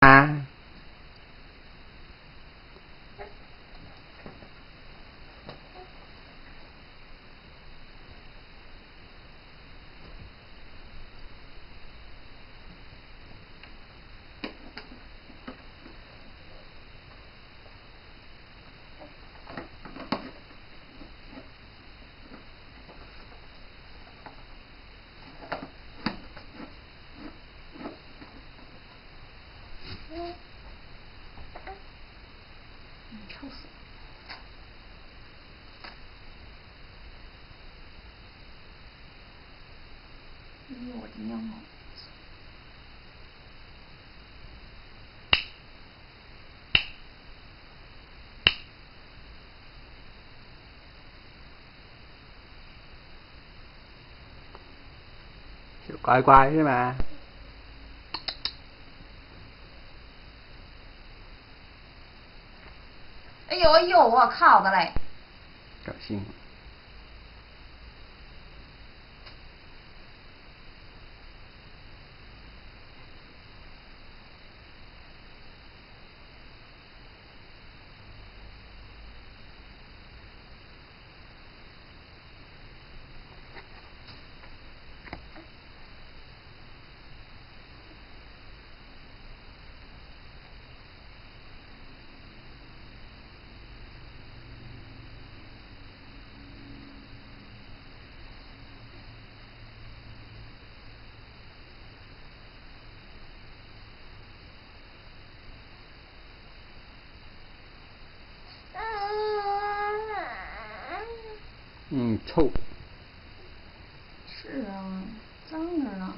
啊？臭死了！哎呦我的娘啊！就乖乖是吗？哎呦哎呦，我靠的嘞！高兴。嗯，臭。是啊，脏着呢。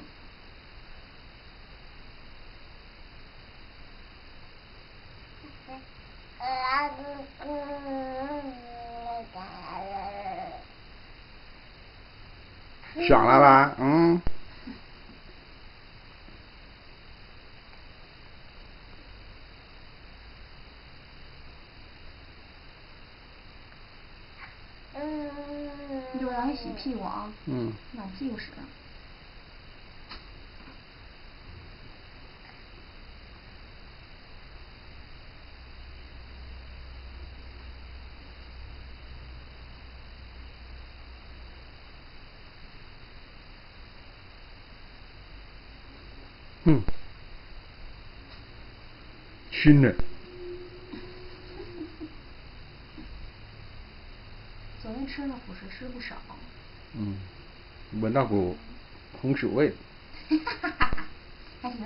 爽了吧？嗯。一会儿让你洗屁股啊。嗯。拉屁股屎。哼。熏的。吃的辅食吃不少。嗯，闻到股红薯味。哈哈哈哈还行，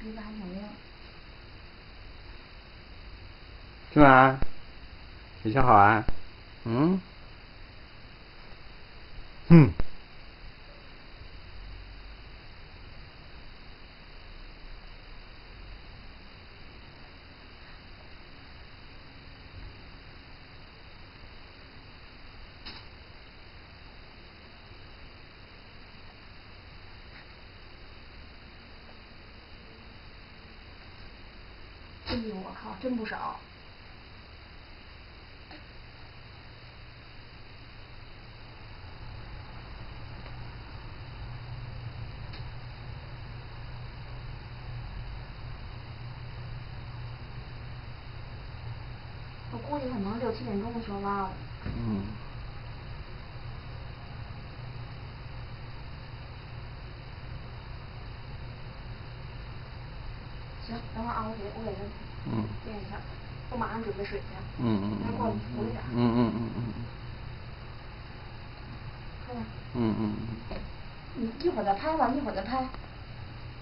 鼻子还挺灵。是吗？学校好啊？嗯？哼。哎呦我靠，真不少。我估计可能六七点钟的时候拉了。嗯。行，等会儿啊，我给我给他嗯。垫一下，我马上准备水去。嗯嗯嗯过来扶一下。嗯嗯嗯嗯。快点。嗯嗯。你一会儿再拍吧，一会儿再拍。